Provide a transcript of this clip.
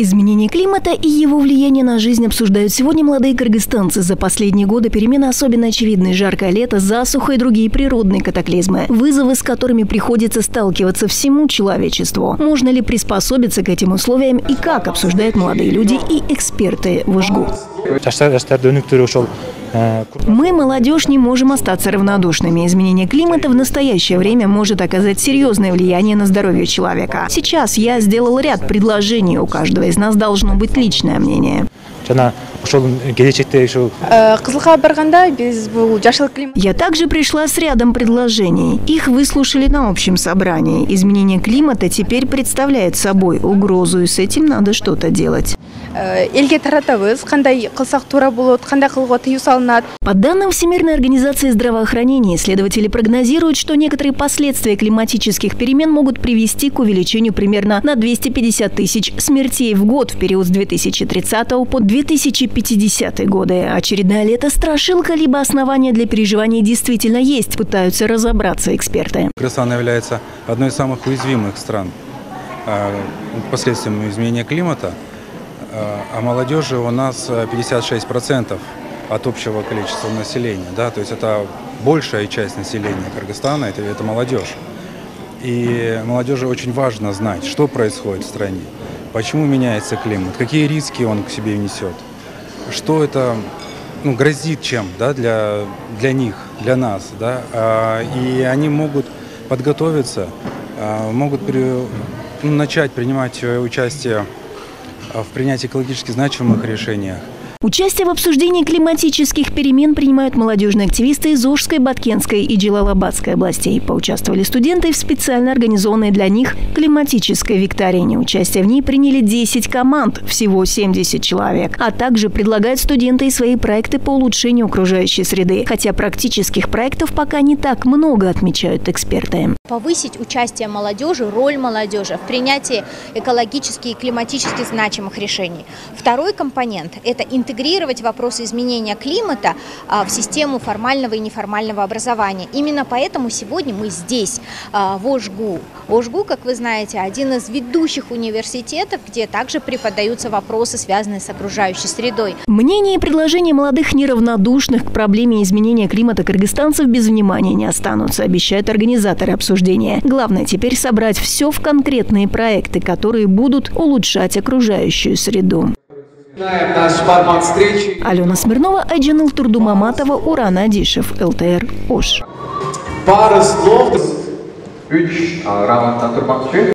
Изменение климата и его влияние на жизнь обсуждают сегодня молодые кыргызстанцы. За последние годы перемены особенно очевидны. Жаркое лето, засуха и другие природные катаклизмы. Вызовы, с которыми приходится сталкиваться всему человечеству. Можно ли приспособиться к этим условиям и как обсуждают молодые люди и эксперты в ИЖГУ. Мы, молодежь, не можем остаться равнодушными. Изменение климата в настоящее время может оказать серьезное влияние на здоровье человека. Сейчас я сделал ряд предложений. У каждого из нас должно быть личное мнение. Я также пришла с рядом предложений. Их выслушали на общем собрании. Изменение климата теперь представляет собой угрозу, и с этим надо что-то делать. Элге таратабыз кандай кылсак туура болот кандай кылууга тыюу салынат По данным Всемирной организации здравоохранения, исследователи прогнозируют, что некоторые последствия климатических перемен могут привести к увеличению примерно на 250 тысяч смертей в год в период с 2030 по 2050 годы. Очередная лето страшилка, либо основания для переживаний действительно есть, пытаются разобраться эксперты. Кыргызстан является одной из самых уязвимых стран а, последствиям изменения климата. А, А молодежи у нас а, 56% от общего количества населения. Да? То есть это большая часть населения Кыргызстана, это, это молодежь. И молодежи очень важно знать, что происходит в стране, почему меняется климат, какие риски он к себе несет, что это ну, грозит чем да, для, для них, для нас. Да? А, И они могут подготовиться, а, могут при- ну, начать принимать э, участие в принятии экологически значимых решениях. Участие в обсуждении климатических перемен принимают молодежные активисты из Ожской, Баткенской и Джалалабадской областей. Поучаствовали студенты в специально организованной для них климатической викторине. Участие в ней приняли 10 команд, всего 70 человек. А также предлагают студенты и свои проекты по улучшению окружающей среды. Хотя практических проектов пока не так много, отмечают эксперты. повысить участие молодежи, роль молодежи в принятии экологически и климатически значимых решений. Второй компонент – это интегрировать вопросы изменения климата а, в систему формального и неформального образования. Именно поэтому сегодня мы здесь, а, в ОЖГУ. ОЖГУ, как вы знаете, один из ведущих университетов, где также преподаются вопросы, связанные с окружающей средой. Мнения и предложения молодых неравнодушных к проблеме изменения климата кыргызстанцев без внимания не останутся, обещают организаторы обсуждения. Главное теперь собрать все в конкретные проекты, которые будут улучшать окружающую среду. Начинаем наш формат встречи. Алена Смирнова, Айджаныл Турдумаматова, Уран Адишев, ЛТР, Ош. Пара слов. Üç için